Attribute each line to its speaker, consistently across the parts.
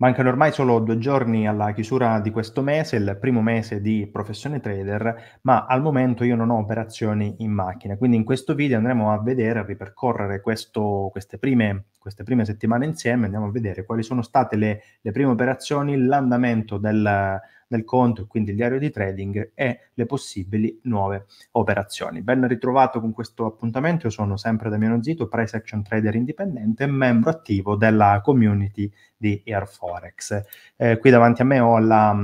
Speaker 1: Mancano ormai solo due giorni alla chiusura di questo mese, il primo mese di professione trader, ma al momento io non ho operazioni in macchina. Quindi in questo video andremo a vedere, a ripercorrere questo, queste, prime, queste, prime, settimane insieme, andiamo a vedere quali sono state le, le prime operazioni, l'andamento del, del conto, quindi il diario di trading e le possibili nuove operazioni. Ben ritrovato con questo appuntamento, io sono sempre Damiano Zito, price action trader indipendente e membro attivo della community di Airforex. Eh, qui davanti a me ho la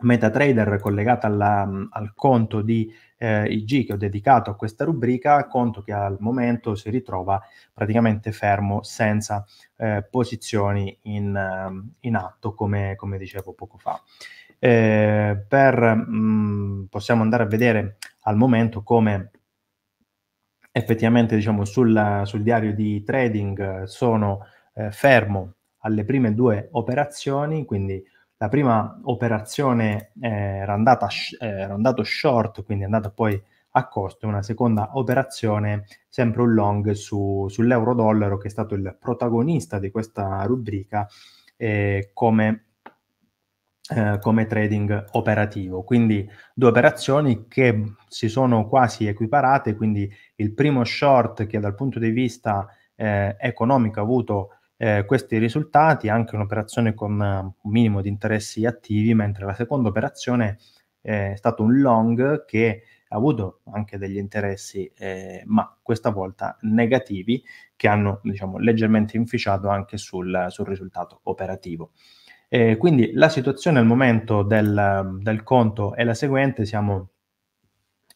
Speaker 1: MetaTrader collegata alla, al conto di eh, IG che ho dedicato a questa rubrica, conto che al momento si ritrova praticamente fermo senza eh, posizioni in, uh, in atto, come, come, dicevo poco fa. Eh, per, mh, mm, possiamo andare a vedere al momento come effettivamente diciamo, sul, sul diario di trading sono eh, fermo alle prime due operazioni, quindi la prima operazione eh, era, andata, eh, era andato short, quindi è andata poi a costo, una seconda operazione sempre un long su, sull'euro-dollaro che è stato il protagonista di questa rubrica eh, come, eh, come trading operativo. Quindi due operazioni che si sono quasi equiparate, quindi il primo short che dal punto di vista eh, economico ha avuto eh, questi risultati, anche un'operazione con uh, un minimo di interessi attivi, mentre la seconda operazione eh, è stato un long che ha avuto anche degli interessi, eh, ma questa volta negativi, che hanno diciamo, leggermente inficiato anche sul, sul risultato operativo. Eh, quindi la situazione al momento del, del conto è la seguente, siamo,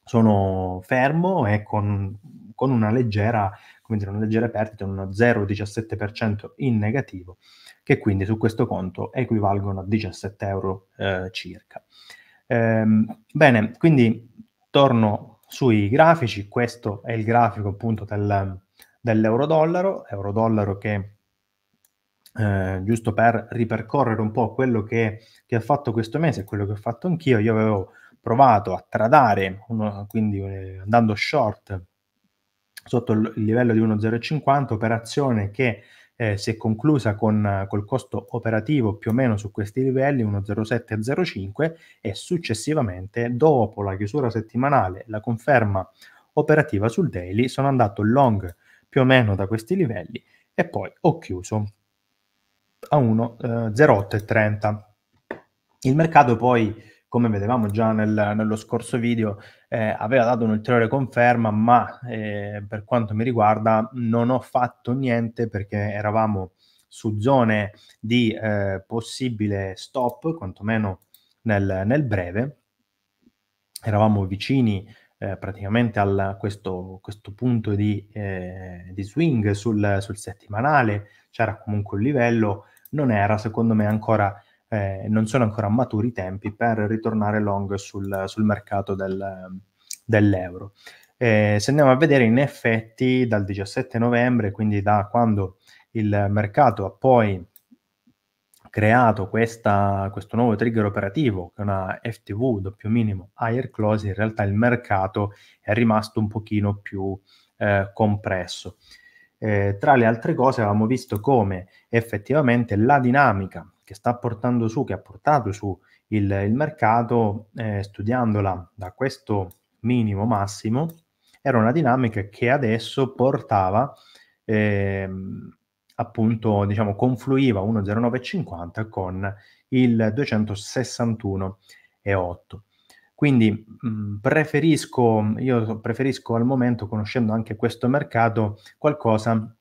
Speaker 1: sono fermo e con, con una leggera come dire, una leggera perdita, uno 0,17% in negativo, che quindi su questo conto equivalgono a 17 euro eh, circa. Ehm, bene, quindi torno sui grafici, questo è il grafico appunto del, dell'euro-dollaro, euro-dollaro che eh, giusto per ripercorrere un po' quello che, che ha fatto questo mese e quello che ho fatto anch'io, io avevo provato a tradare, uno, quindi eh, andando short sotto il livello di 1,050, operazione che eh, si è conclusa con col costo operativo più o meno su questi livelli 1,07 e 0,5 e successivamente dopo la chiusura settimanale la conferma operativa sul daily sono andato long più o meno da questi livelli e poi ho chiuso a 1,08,30. Eh, il mercato poi come vedevamo già nel, nello scorso video, eh, aveva dato un'ulteriore conferma, ma eh, per quanto mi riguarda non ho fatto niente perché eravamo su zone di eh, possibile stop, quantomeno nel, nel breve. Eravamo vicini eh, praticamente a questo, questo, punto di, eh, di swing sul, sul settimanale, c'era comunque un livello, non era secondo me ancora eh, non sono ancora maturi i tempi per ritornare long sul, sul mercato del, dell'euro. Eh, se andiamo a vedere in effetti dal 17 novembre, quindi da quando il mercato ha poi creato questa, questo nuovo trigger operativo, che è una FTV doppio minimo higher close, in realtà il mercato è rimasto un pochino più eh, compresso. Eh, tra le altre cose avevamo visto come effettivamente la dinamica che sta portando su, che ha portato su il, il mercato, eh, studiandola da questo minimo massimo, era una dinamica che adesso portava eh, appunto, diciamo, confluiva 1,0950 con il 261,8. Quindi mh, preferisco, io preferisco al momento, conoscendo anche questo mercato, qualcosa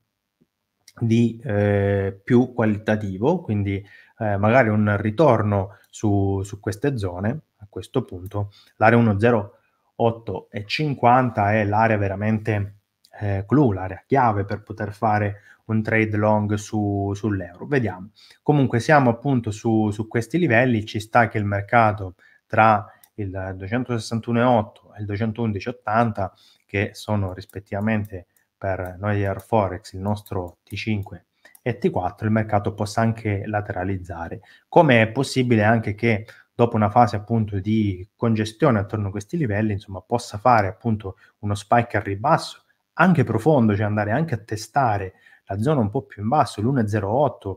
Speaker 1: di eh, più qualitativo, quindi eh, magari un ritorno su, su, queste zone, a questo punto l'area 1.08 e 50 è l'area veramente eh, clou, l'area chiave per poter fare un trade long su, sull'euro. Vediamo. Comunque siamo appunto su, su questi livelli, ci sta che il mercato tra il 261,8 e il 211,80 che sono rispettivamente per noi Air Forex il nostro T5 e T4 il mercato possa anche lateralizzare. Come è possibile anche che dopo una fase appunto di congestione attorno a questi livelli, insomma, possa fare appunto uno spike al ribasso, anche profondo, cioè andare anche a testare la zona un po' più in basso, l'1,08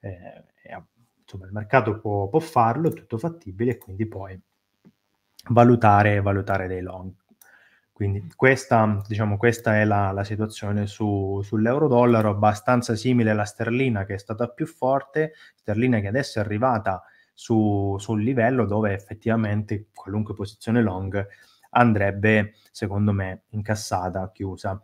Speaker 1: eh, insomma, il mercato può, può, farlo, è tutto fattibile e quindi poi valutare, valutare dei long. Quindi questa, diciamo, questa è la, la situazione su, sull'euro-dollaro, abbastanza simile alla sterlina che è stata più forte, sterlina che adesso è arrivata su, un livello dove effettivamente qualunque posizione long andrebbe, secondo me, incassata, chiusa.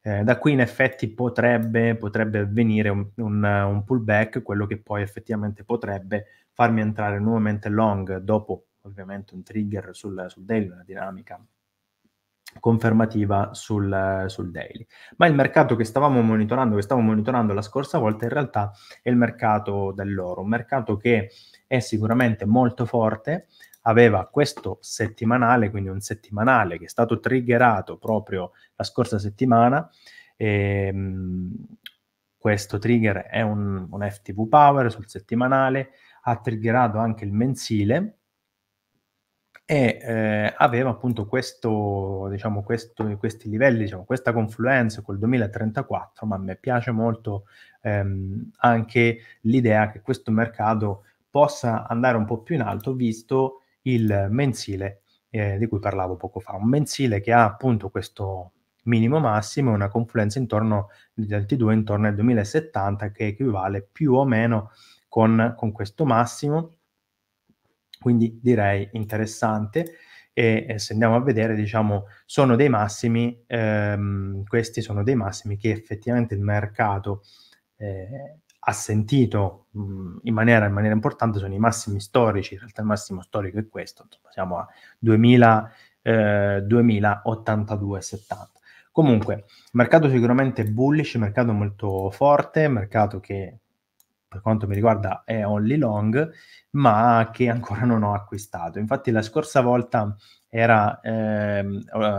Speaker 1: Eh, da qui in effetti potrebbe, potrebbe avvenire un, un, un, pullback, quello che poi effettivamente potrebbe farmi entrare nuovamente long dopo ovviamente un trigger sul, sul daily, una dinamica confermativa sul, sul, daily. Ma il mercato che stavamo monitorando, che stavo monitorando la scorsa volta, in realtà è il mercato dell'oro, un mercato che è sicuramente molto forte, aveva questo settimanale, quindi un settimanale che è stato triggerato proprio la scorsa settimana. E, ehm, questo trigger è un, un FTV Power sul settimanale, ha triggerato anche il mensile e eh, aveva appunto questo, diciamo, questo, questi livelli, diciamo, questa confluenza col 2034, ma a me piace molto ehm, anche l'idea che questo mercato possa andare un po' più in alto visto il mensile eh, di cui parlavo poco fa, un mensile che ha appunto questo minimo massimo, una confluenza intorno del T2 intorno al 2070 che equivale più o meno con, con questo massimo, quindi direi interessante e, e, se andiamo a vedere diciamo sono dei massimi, ehm, questi sono dei massimi che effettivamente il mercato eh, ha sentito mh, in, maniera, in, maniera, importante sono i massimi storici, in realtà il massimo storico è questo, insomma, siamo a 2000, eh, 2082,70. Comunque, mercato sicuramente bullish, mercato molto forte, mercato che per quanto mi riguarda è only long, ma che ancora non ho acquistato. Infatti la scorsa volta era, eh,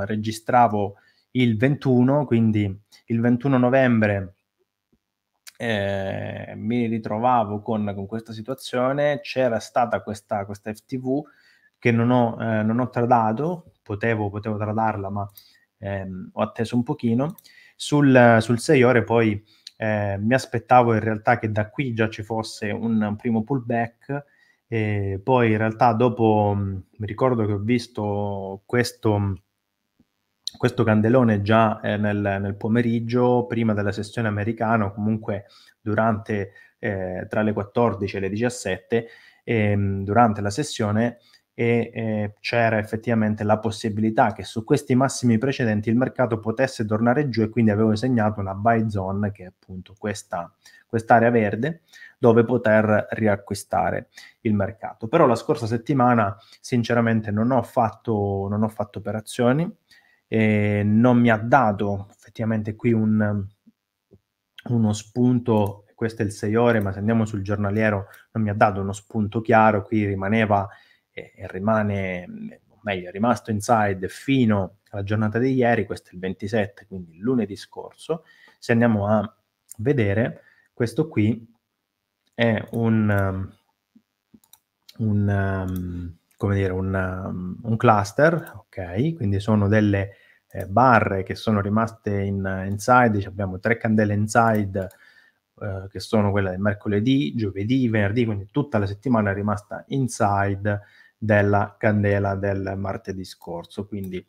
Speaker 1: registravo il 21, quindi il 21 novembre eh, mi ritrovavo con, con, questa situazione, c'era stata questa, questa FTV che non ho, eh, non ho tradato, potevo, potevo tradarla ma ehm, ho atteso un pochino, sul, sul 6 ore poi eh, mi aspettavo in realtà che da qui già ci fosse un, primo pullback, e poi in realtà dopo mi ricordo che ho visto questo questo candelone già eh, nel, nel, pomeriggio, prima della sessione americana, o comunque durante eh, tra le 14 e le 17, ehm, durante la sessione, e eh, c'era effettivamente la possibilità che su questi massimi precedenti il mercato potesse tornare giù e quindi avevo segnato una buy zone che è appunto questa quest'area verde dove poter riacquistare il mercato. Però la scorsa settimana sinceramente non ho fatto, non ho fatto operazioni, eh, non mi ha dato effettivamente qui un, uno spunto, questo è il 6 ore, ma se andiamo sul giornaliero non mi ha dato uno spunto chiaro, qui rimaneva e eh, rimane, meglio, è rimasto inside fino alla giornata di ieri, questo è il 27, quindi lunedì scorso. Se andiamo a vedere, questo qui è un, un come dire, un, un cluster, ok? Quindi sono delle eh, barre che sono rimaste in inside, abbiamo tre candele inside eh, che sono quelle del mercoledì, giovedì, venerdì, quindi tutta la settimana è rimasta inside della candela del martedì scorso. Quindi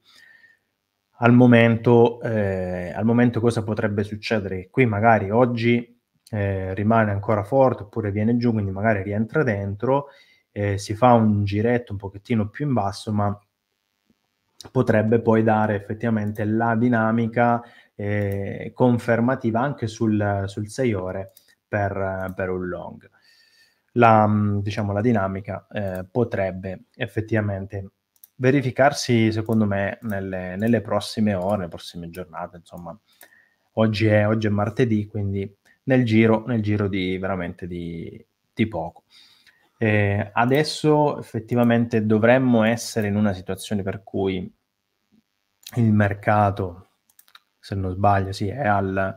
Speaker 1: al momento, eh, al momento cosa potrebbe succedere? Qui magari oggi eh, rimane ancora forte oppure viene giù, quindi magari rientra dentro eh, si fa un giretto un pochettino più in basso, ma potrebbe poi dare effettivamente la dinamica eh, confermativa anche sul, sul 6 ore per, per, un long. La, diciamo, la dinamica eh, potrebbe effettivamente verificarsi, secondo me, nelle, nelle, prossime ore, nelle prossime giornate, insomma. Oggi è, oggi è martedì, quindi nel giro, nel giro di veramente di, di poco. Eh, adesso effettivamente dovremmo essere in una situazione per cui il mercato, se non sbaglio, sì, è al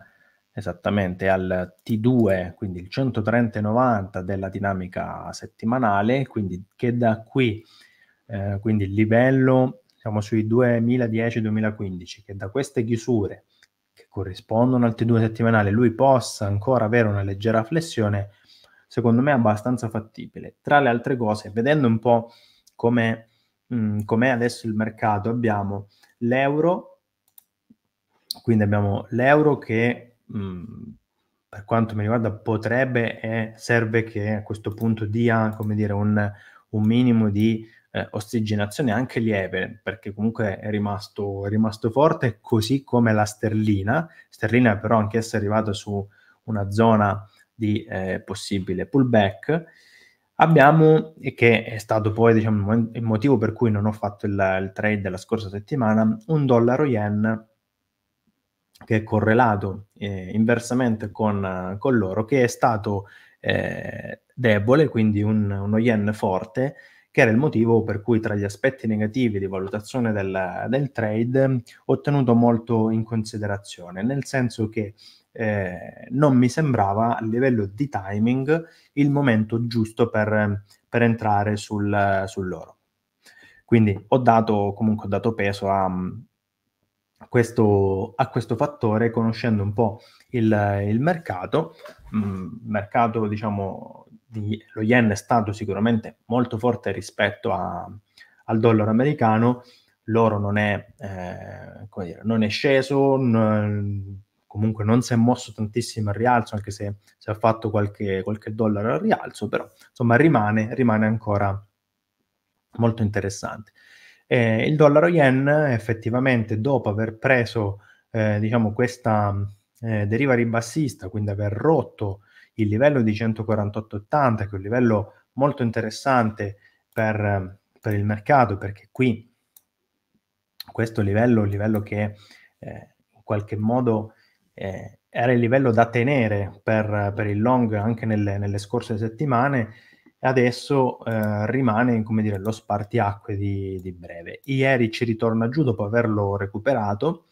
Speaker 1: esattamente al T2, quindi il 130,90 della dinamica settimanale, quindi che da qui, eh, quindi il livello, siamo sui 2010-2015, che da queste chiusure che corrispondono al T2 settimanale lui possa ancora avere una leggera flessione secondo me abbastanza fattibile. Tra le altre cose, vedendo un po' come mh, com'è adesso il mercato, abbiamo l'euro, quindi abbiamo l'euro che mh, per quanto mi riguarda potrebbe e serve che a questo punto dia, come dire, un, un minimo di eh, ossigenazione anche lieve, perché comunque è rimasto, è rimasto forte, così come la sterlina. Sterlina però anch'essa è arrivata su una zona di eh, possibile pullback. Abbiamo, e che è stato poi diciamo, il motivo per cui non ho fatto il, il trade della scorsa settimana, un dollaro yen che è correlato eh, inversamente con, con, l'oro, che è stato eh, debole, quindi un, uno yen forte, che era il motivo per cui tra gli aspetti negativi di valutazione del, del trade ho tenuto molto in considerazione, nel senso che eh, non mi sembrava a livello di timing il momento giusto per, per entrare sul, sull'oro. Quindi ho dato comunque ho dato peso a, questo, a questo fattore, conoscendo un po' il, il mercato, mh, mm, mercato diciamo di, lo yen è stato sicuramente molto forte rispetto a, al dollaro americano, l'oro non è, eh, dire, non è sceso, non, comunque non si è mosso tantissimo al rialzo, anche se si è fatto qualche, qualche dollaro al rialzo, però insomma rimane, rimane ancora molto interessante. Eh, il dollaro yen effettivamente dopo aver preso eh, diciamo questa eh, deriva ribassista, quindi aver rotto il livello di 148,80 che è un livello molto interessante per, per il mercato perché qui questo livello è un livello che eh, in qualche modo eh, era il livello da tenere per, per il long anche nelle, nelle, scorse settimane e adesso eh, rimane come dire, lo spartiacque di, di, breve. Ieri ci ritorna giù dopo averlo recuperato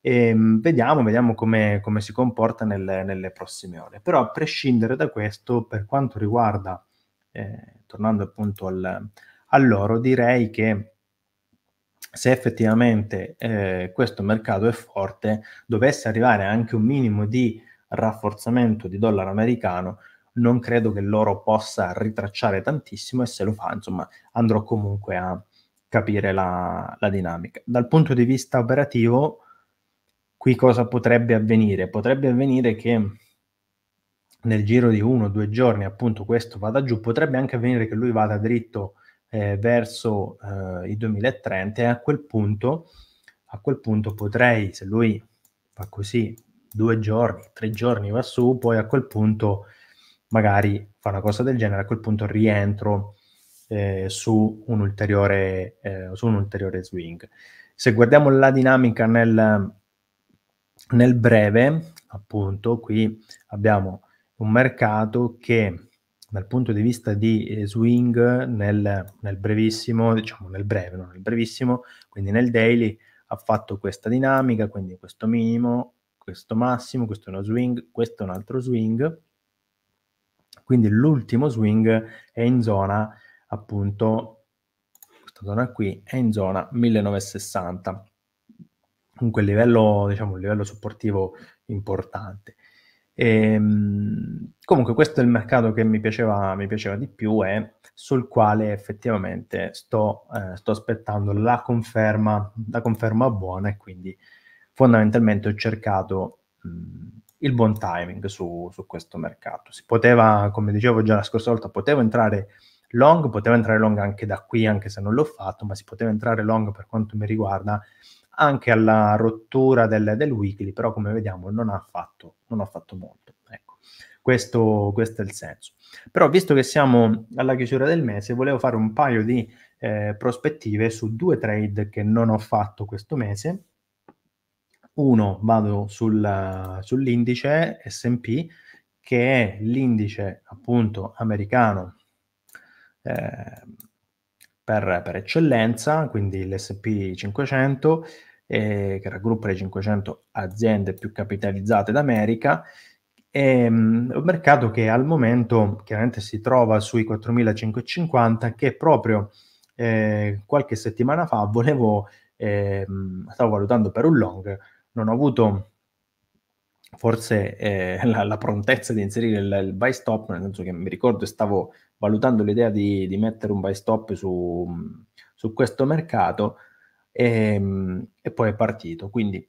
Speaker 1: e mh, mm, vediamo, vediamo come, come, si comporta nelle, nelle, prossime ore. Però a prescindere da questo, per quanto riguarda, eh, tornando appunto al, all'oro, direi che se effettivamente eh, questo mercato è forte, dovesse arrivare anche un minimo di rafforzamento di dollaro americano, non credo che loro possa ritracciare tantissimo e se lo fa, insomma, andrò comunque a capire la, la dinamica. Dal punto di vista operativo, qui cosa potrebbe avvenire? Potrebbe avvenire che nel giro di uno o due giorni, appunto, questo vada giù, potrebbe anche avvenire che lui vada dritto eh, verso eh, i 2030 e a quel punto, a quel punto potrei, se lui fa così due giorni, tre giorni va su, poi a quel punto magari fa una cosa del genere, a quel punto rientro eh, su, un ulteriore, eh, su un ulteriore swing. Se guardiamo la dinamica nel, nel breve, appunto, qui abbiamo un mercato che dal punto di vista di eh, swing nel, nel, brevissimo, diciamo nel breve, non nel brevissimo, quindi nel daily ha fatto questa dinamica, quindi questo minimo, questo massimo, questo è uno swing, questo è un altro swing, quindi l'ultimo swing è in zona appunto, questa zona qui è in zona 1960, comunque livello, diciamo, un livello supportivo importante. E, ehm, comunque questo è il mercato che mi piaceva, mi piaceva di più e sul quale effettivamente sto, eh, sto aspettando la conferma, la conferma buona e quindi fondamentalmente ho cercato mh, il buon timing su, su, questo mercato. Si poteva, come dicevo già la scorsa volta, potevo entrare long, potevo entrare long anche da qui, anche se non l'ho fatto, ma si poteva entrare long per quanto mi riguarda anche alla rottura del, del weekly, però come vediamo non ha fatto, non ha fatto molto. Ecco, questo, questo, è il senso. Però visto che siamo alla chiusura del mese, volevo fare un paio di eh, prospettive su due trade che non ho fatto questo mese. Uno vado sul, sull'indice SP, che è l'indice appunto americano eh, per, per, eccellenza, quindi l'SP 500, eh, che raggruppa le 500 aziende più capitalizzate d'America, è um, un mercato che al momento chiaramente si trova sui 4.550 che proprio eh, qualche settimana fa volevo, eh, stavo valutando per un long, non ho avuto forse eh, la, la, prontezza di inserire il, il, buy stop, nel senso che mi ricordo stavo valutando l'idea di, di mettere un buy stop su, su questo mercato e, ehm, e, poi è partito. Quindi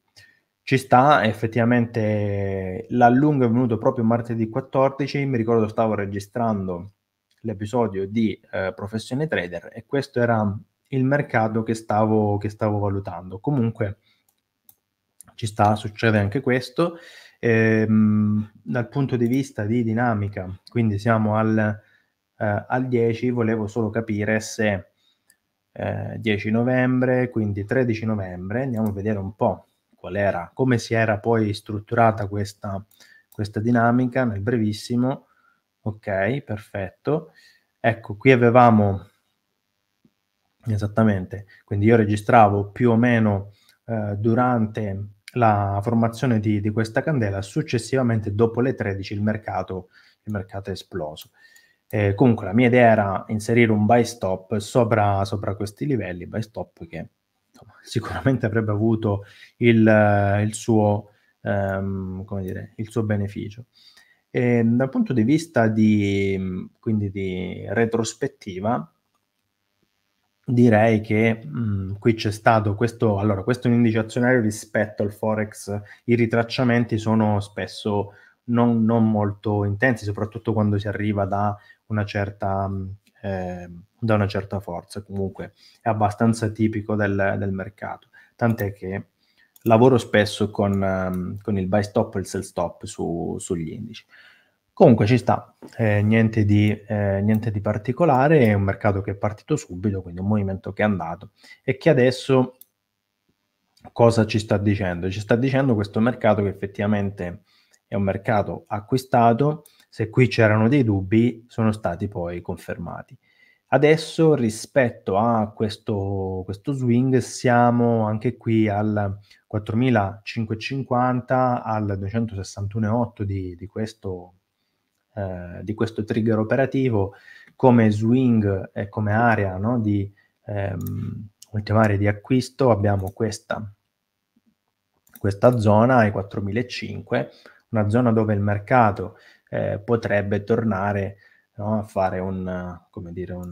Speaker 1: ci sta, effettivamente l'allungo è venuto proprio martedì 14, mi ricordo stavo registrando l'episodio di eh, Professione Trader e questo era il mercato che stavo, che stavo valutando. Comunque ci sta, succede anche questo. Ehm, dal punto di vista di dinamica, quindi siamo al, eh, al 10, volevo solo capire se eh, 10 novembre, quindi 13 novembre, andiamo a vedere un po' qual era, come si era poi strutturata questa, questa dinamica nel brevissimo. Ok, perfetto. Ecco, qui avevamo esattamente, quindi io registravo più o meno eh, durante la formazione di, di, questa candela, successivamente dopo le 13 il mercato, il mercato è esploso. Eh, comunque la mia idea era inserire un buy stop sopra, sopra questi livelli, buy stop che insomma, sicuramente avrebbe avuto il, il, suo, come dire, il suo beneficio. E, dal punto di vista di, quindi di retrospettiva, direi che mh, qui c'è stato questo, allora questo è un indice azionario rispetto al Forex, i ritracciamenti sono spesso non, non molto intensi, soprattutto quando si arriva da una certa, eh, da una certa forza, comunque è abbastanza tipico del, del mercato, tant'è che lavoro spesso con, um, con il buy stop e il sell stop su, sugli indici. Comunque ci sta, eh, niente, di, eh, niente, di, particolare, è un mercato che è partito subito, quindi un movimento che è andato e che adesso cosa ci sta dicendo? Ci sta dicendo questo mercato che effettivamente è un mercato acquistato, se qui c'erano dei dubbi sono stati poi confermati. Adesso rispetto a questo, questo swing siamo anche qui al 4550 al 261,8 di, di questo eh, di questo trigger operativo come swing e come area no, di ehm, area di acquisto abbiamo questa, questa zona ai 4005 una zona dove il mercato eh, potrebbe tornare no, a fare un, dire, un,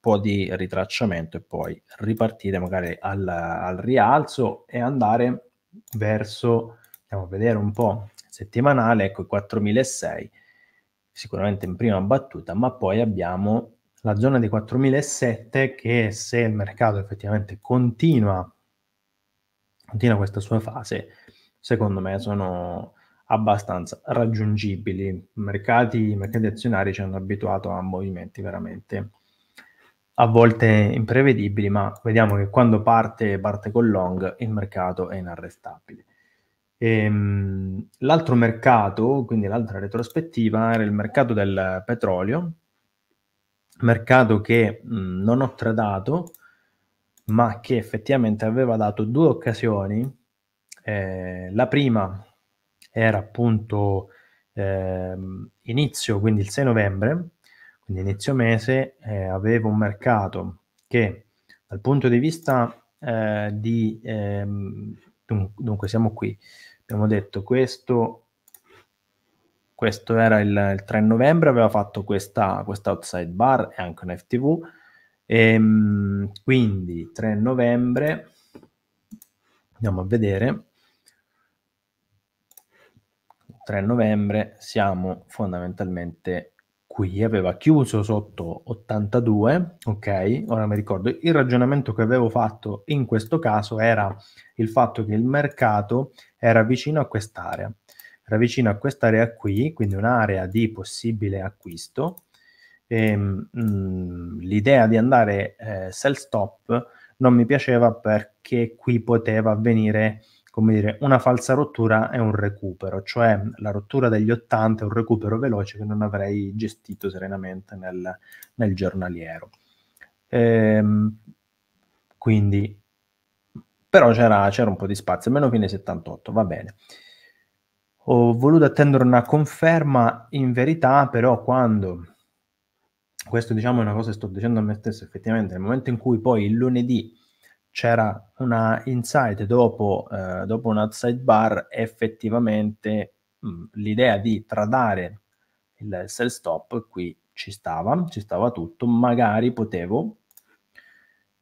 Speaker 1: po' di ritracciamento e poi ripartire magari al, al rialzo e andare verso, andiamo a vedere un po', settimanale, ecco i 4006 sicuramente in prima battuta, ma poi abbiamo la zona dei 4007 che se il mercato effettivamente continua, continua questa sua fase, secondo me sono abbastanza raggiungibili. I mercati, i mercati azionari ci hanno abituato a movimenti veramente a volte imprevedibili, ma vediamo che quando parte, parte con long, il mercato è inarrestabile. Ehm, l'altro mercato, quindi l'altra retrospettiva, era il mercato del petrolio, mercato che mh, non ho tradato, ma che effettivamente aveva dato due occasioni. Eh, la prima era appunto eh, inizio, quindi il 6 novembre, quindi inizio mese, eh, avevo un mercato che dal punto di vista eh, di ehm, dunque siamo qui, abbiamo detto questo, questo era il, il 3 novembre, aveva fatto questa, questa outside bar e anche un FTV, e, ehm, quindi 3 novembre, andiamo a vedere, 3 novembre siamo fondamentalmente qui aveva chiuso sotto 82, ok? Ora mi ricordo, il ragionamento che avevo fatto in questo caso era il fatto che il mercato era vicino a quest'area, era vicino a quest'area qui, quindi un'area di possibile acquisto. E, ehm, mh, mm, l'idea di andare eh, sell stop non mi piaceva perché qui poteva avvenire come dire, una falsa rottura è un recupero, cioè la rottura degli 80 è un recupero veloce che non avrei gestito serenamente nel, nel giornaliero. Ehm, quindi, però c'era, c'era, un po' di spazio, almeno fine 78, va bene. Ho voluto attendere una conferma, in verità però quando, questo diciamo è una cosa che sto dicendo a me stesso effettivamente, nel momento in cui poi il lunedì c'era una insight dopo, eh, dopo un outside bar, effettivamente mh, mm, l'idea di tradare il sell stop qui ci stava, ci stava tutto, magari potevo,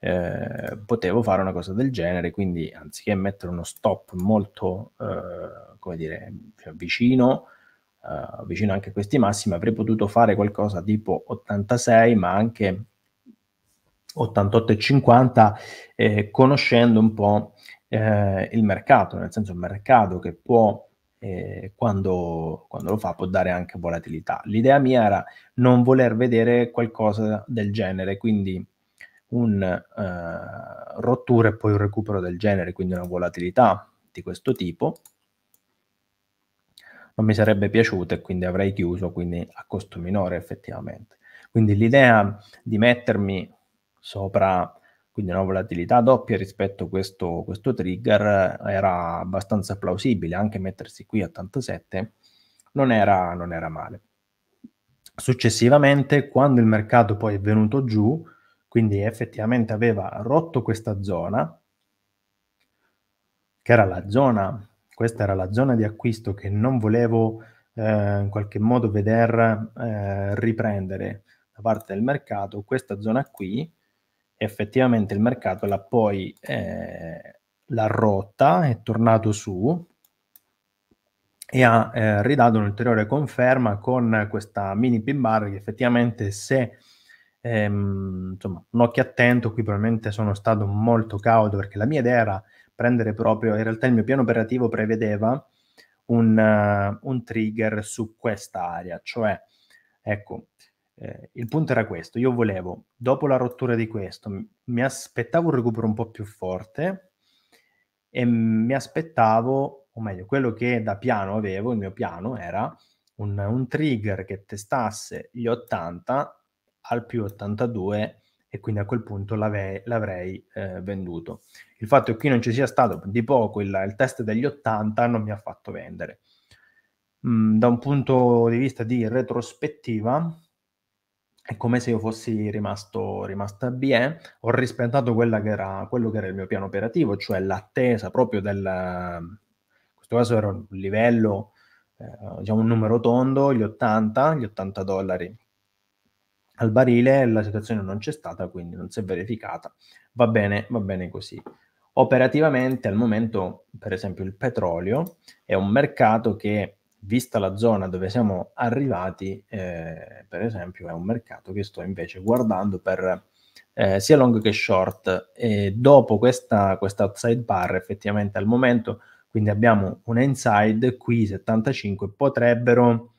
Speaker 1: eh, potevo fare una cosa del genere, quindi anziché mettere uno stop molto, eh, come dire, vicino, uh, vicino anche a questi massimi, avrei potuto fare qualcosa tipo 86, ma anche 88,50, eh, conoscendo un po' eh, il mercato, nel senso il mercato che può, eh, quando, quando, lo fa, può dare anche volatilità. L'idea mia era non voler vedere qualcosa del genere, quindi un uh, rottura e poi un recupero del genere, quindi una volatilità di questo tipo non mi sarebbe piaciuto e quindi avrei chiuso, quindi a costo minore effettivamente. Quindi l'idea di mettermi sopra quindi una volatilità doppia rispetto a questo, questo trigger era abbastanza plausibile, anche mettersi qui a 87 non era, non era male. Successivamente, quando il mercato poi è venuto giù, quindi effettivamente aveva rotto questa zona, che era la zona questa era la zona di acquisto che non volevo eh, in qualche modo veder eh, riprendere da parte del mercato, questa zona qui, effettivamente il mercato l'ha poi eh, l'ha rotta, è tornato su e ha eh, ridato un'ulteriore conferma con questa mini pin bar che effettivamente se ehm, insomma un occhio attento qui probabilmente sono stato molto cauto perché la mia idea era prendere proprio, in realtà il mio piano operativo prevedeva un, uh, un trigger su questa area, cioè, ecco, eh, il punto era questo, io volevo, dopo la rottura di questo, mi aspettavo un recupero un po' più forte e mi aspettavo, o meglio, quello che da piano avevo, il mio piano era un, un trigger che testasse gli 80 al più 82 e quindi a quel punto l'avrei, l'avrei eh, venduto. Il fatto che qui non ci sia stato di poco il, il test degli 80 non mi ha fatto vendere. Mm, da un punto di vista di retrospettiva, è come se io fossi rimasto, rimasto a BE, ho rispettato che era, quello che era il mio piano operativo, cioè l'attesa proprio del... in questo caso era un livello, eh, diciamo un numero tondo, gli 80, gli 80 dollari al barile la situazione non c'è stata, quindi non si è verificata. Va bene, va bene così. Operativamente al momento, per esempio, il petrolio è un mercato che, vista la zona dove siamo arrivati, eh, per esempio, è un mercato che sto invece guardando per eh, sia long che short. E dopo questa, questa outside bar, effettivamente al momento, quindi abbiamo un inside qui 75 potrebbero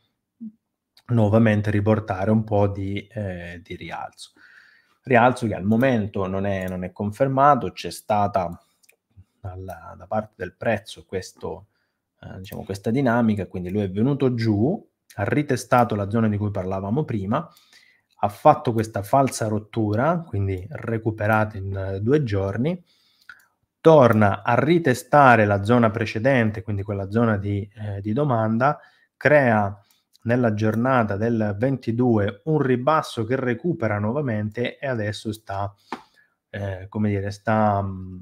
Speaker 1: nuovamente riportare un po' di, eh, di rialzo. Rialzo che al momento non è, non è confermato, c'è stata dalla, da parte del prezzo questo, eh, diciamo, questa dinamica, quindi lui è venuto giù, ha ritestato la zona di cui parlavamo prima, ha fatto questa falsa rottura, quindi recuperata in uh, due giorni, torna a ritestare la zona precedente, quindi quella zona di, eh, di domanda, crea nella giornata del 22 un ribasso che recupera nuovamente e adesso sta, eh, come dire, sta mm,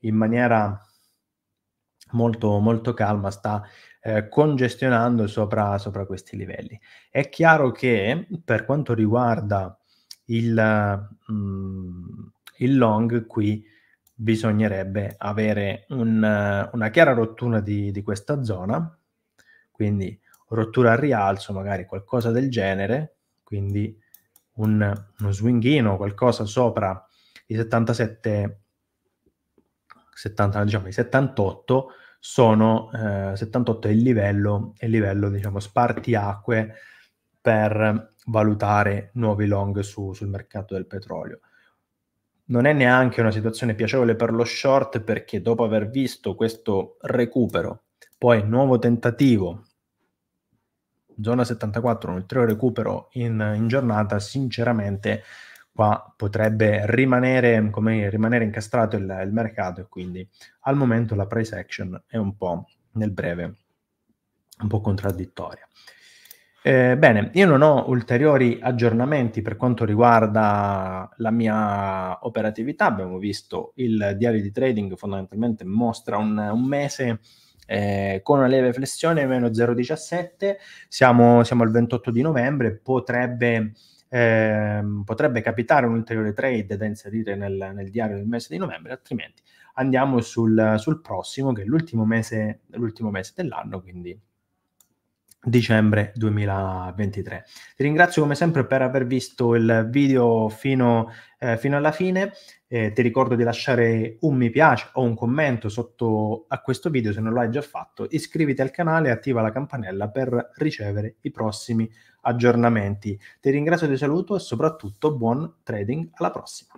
Speaker 1: in maniera molto, molto calma, sta eh, congestionando sopra, sopra questi livelli. È chiaro che per quanto riguarda il, mm, il long qui bisognerebbe avere un, una chiara rottura di, di questa zona, quindi rottura al rialzo, magari qualcosa del genere, quindi un, uno swinghino, qualcosa sopra i 77, 70, diciamo i 78 sono eh, 78 è il livello, è il livello diciamo spartiacque per valutare nuovi long su, sul mercato del petrolio. Non è neanche una situazione piacevole per lo short perché dopo aver visto questo recupero, poi nuovo tentativo zona 74, un ulteriore recupero in, in giornata, sinceramente qua potrebbe rimanere, come rimanere incastrato il, il, mercato e quindi al momento la price action è un po' nel breve un po' contraddittoria. Eh, bene, io non ho ulteriori aggiornamenti per quanto riguarda la mia operatività. Abbiamo visto il diario di trading fondamentalmente mostra un, un mese eh, con una leve flessione meno 0,17. Siamo, siamo al 28 di novembre, potrebbe, eh, potrebbe capitare un ulteriore trade da inserire nel, nel, diario del mese di novembre, altrimenti andiamo sul, sul prossimo, che è l'ultimo mese, l'ultimo mese dell'anno, quindi dicembre 2023. Ti ringrazio come sempre per aver visto il video fino, eh, fino alla fine. Eh, ti ricordo di lasciare un mi piace o un commento sotto a questo video se non lo hai già fatto. Iscriviti al canale e attiva la campanella per ricevere i prossimi aggiornamenti. Ti ringrazio, ti saluto e soprattutto buon trading. Alla prossima.